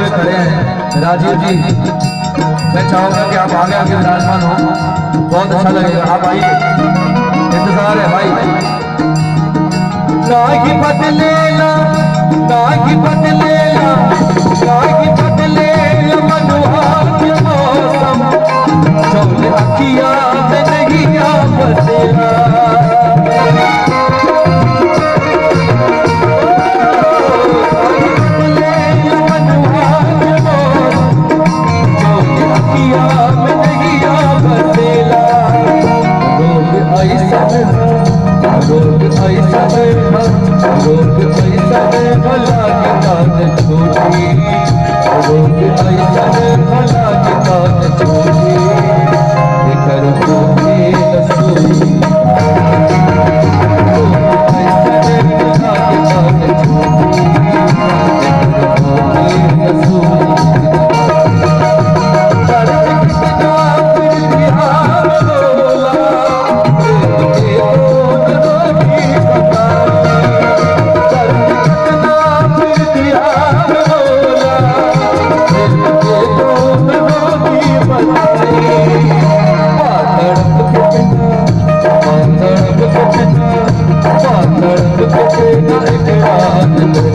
राजीव जी मैं चाहूँगा कि आप आगे आगे विराजमान हो। बहुत अच्छा लगेगा। आप आइए। इंतज़ार है भाई। नागी ऐसा ऐसा रोग ऐसा है भला की बात छोटी रोग ऐसा भला की छोटी दरिया